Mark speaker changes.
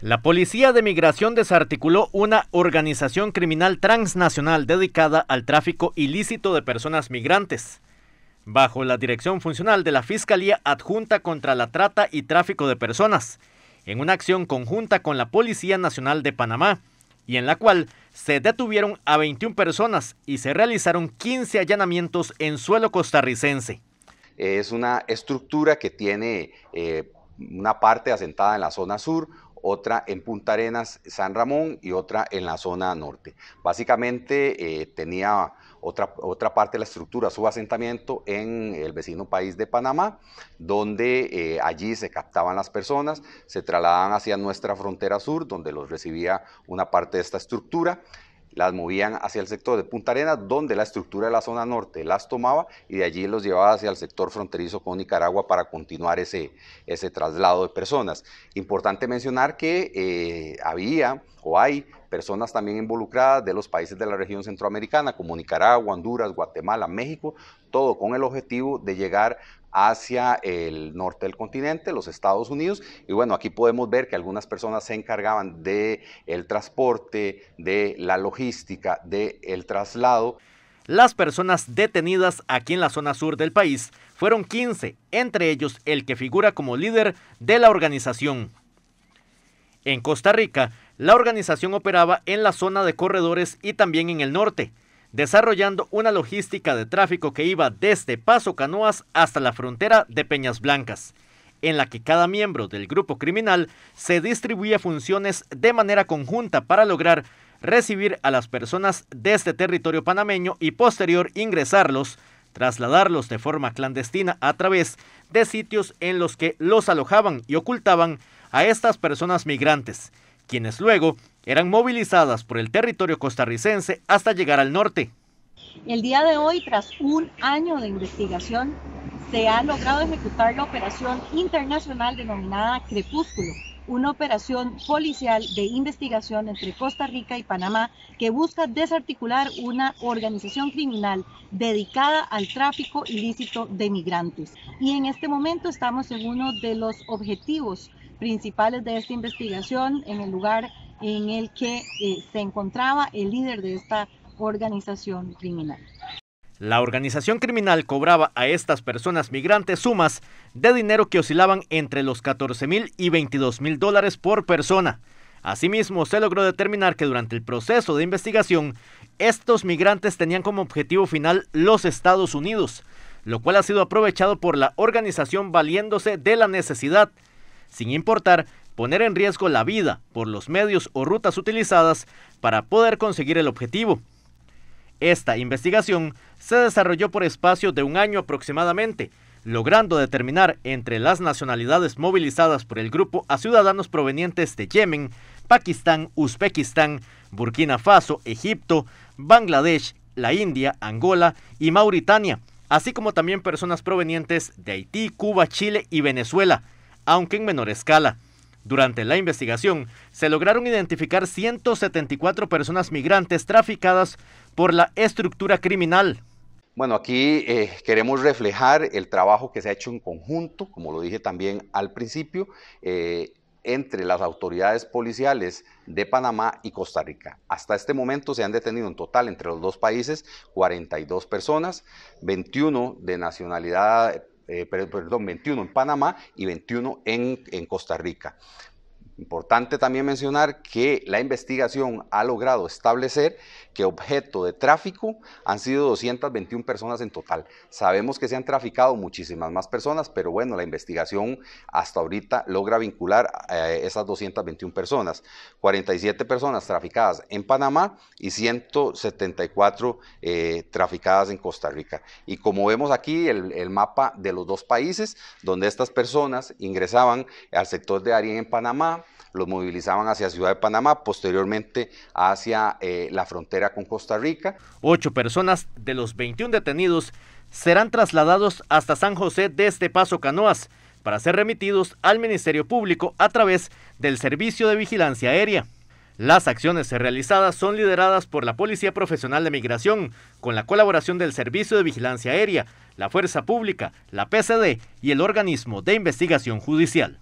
Speaker 1: La Policía de Migración desarticuló una organización criminal transnacional dedicada al tráfico ilícito de personas migrantes. Bajo la dirección funcional de la Fiscalía Adjunta contra la Trata y Tráfico de Personas, en una acción conjunta con la Policía Nacional de Panamá, y en la cual se detuvieron a 21 personas y se realizaron 15 allanamientos en suelo costarricense.
Speaker 2: Es una estructura que tiene eh, una parte asentada en la zona sur, otra en Punta Arenas, San Ramón y otra en la zona norte. Básicamente eh, tenía otra, otra parte de la estructura, su asentamiento en el vecino país de Panamá, donde eh, allí se captaban las personas, se trasladaban hacia nuestra frontera sur, donde los recibía una parte de esta estructura las movían hacia el sector de Punta Arenas, donde la estructura de la zona norte las tomaba y de allí los llevaba hacia el sector fronterizo con Nicaragua para continuar ese, ese traslado de personas. Importante mencionar que eh, había o hay personas también involucradas de los países de la región centroamericana, como Nicaragua, Honduras, Guatemala, México, todo con el objetivo de llegar hacia el norte del continente, los Estados Unidos. Y bueno, aquí podemos ver que algunas personas se encargaban del el transporte, de la logística, del el traslado.
Speaker 1: Las personas detenidas aquí en la zona sur del país fueron 15, entre ellos el que figura como líder de la organización. En Costa Rica, la organización operaba en la zona de corredores y también en el norte desarrollando una logística de tráfico que iba desde Paso Canoas hasta la frontera de Peñas Blancas, en la que cada miembro del grupo criminal se distribuía funciones de manera conjunta para lograr recibir a las personas de este territorio panameño y posterior ingresarlos, trasladarlos de forma clandestina a través de sitios en los que los alojaban y ocultaban a estas personas migrantes, quienes luego eran movilizadas por el territorio costarricense hasta llegar al norte.
Speaker 3: El día de hoy, tras un año de investigación, se ha logrado ejecutar la operación internacional denominada Crepúsculo, una operación policial de investigación entre Costa Rica y Panamá que busca desarticular una organización criminal dedicada al tráfico ilícito de migrantes. Y en este momento estamos en uno de los objetivos principales de esta investigación en el lugar en el que eh, se encontraba el líder de esta organización criminal.
Speaker 1: La organización criminal cobraba a estas personas migrantes sumas de dinero que oscilaban entre los 14 mil y 22 mil dólares por persona. Asimismo, se logró determinar que durante el proceso de investigación, estos migrantes tenían como objetivo final los Estados Unidos, lo cual ha sido aprovechado por la organización valiéndose de la necesidad, sin importar poner en riesgo la vida por los medios o rutas utilizadas para poder conseguir el objetivo. Esta investigación se desarrolló por espacio de un año aproximadamente, logrando determinar entre las nacionalidades movilizadas por el grupo a ciudadanos provenientes de Yemen, Pakistán, Uzbekistán, Burkina Faso, Egipto, Bangladesh, la India, Angola y Mauritania, así como también personas provenientes de Haití, Cuba, Chile y Venezuela, aunque en menor escala. Durante la investigación se lograron identificar 174 personas migrantes traficadas por la estructura criminal.
Speaker 2: Bueno, aquí eh, queremos reflejar el trabajo que se ha hecho en conjunto, como lo dije también al principio, eh, entre las autoridades policiales de Panamá y Costa Rica. Hasta este momento se han detenido en total entre los dos países 42 personas, 21 de nacionalidad eh, perdón, 21 en Panamá y 21 en, en Costa Rica. Importante también mencionar que la investigación ha logrado establecer que objeto de tráfico han sido 221 personas en total. Sabemos que se han traficado muchísimas más personas, pero bueno, la investigación hasta ahorita logra vincular a esas 221 personas. 47 personas traficadas en Panamá y 174 eh, traficadas en Costa Rica. Y como vemos aquí el, el mapa de los dos países, donde estas personas ingresaban al sector de Arién en Panamá, los movilizaban hacia Ciudad de Panamá, posteriormente hacia eh, la frontera con Costa Rica.
Speaker 1: Ocho personas de los 21 detenidos serán trasladados hasta San José de este Paso Canoas para ser remitidos al Ministerio Público a través del Servicio de Vigilancia Aérea. Las acciones realizadas son lideradas por la Policía Profesional de Migración, con la colaboración del Servicio de Vigilancia Aérea, la Fuerza Pública, la PCD y el Organismo de Investigación Judicial.